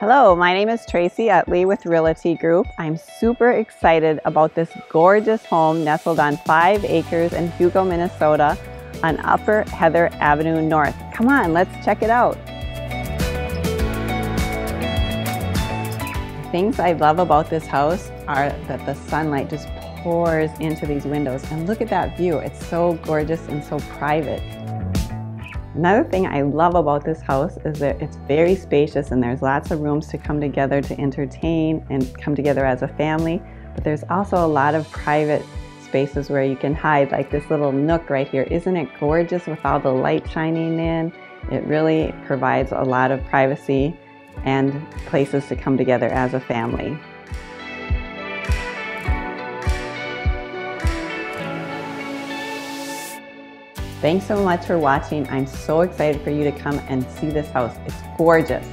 Hello, my name is Tracy Uttley with Realty Group. I'm super excited about this gorgeous home nestled on five acres in Hugo, Minnesota on Upper Heather Avenue North. Come on, let's check it out. Things I love about this house are that the sunlight just pours into these windows and look at that view. It's so gorgeous and so private. Another thing I love about this house is that it's very spacious and there's lots of rooms to come together to entertain and come together as a family. But there's also a lot of private spaces where you can hide, like this little nook right here. Isn't it gorgeous with all the light shining in? It really provides a lot of privacy and places to come together as a family. Thanks so much for watching. I'm so excited for you to come and see this house. It's gorgeous.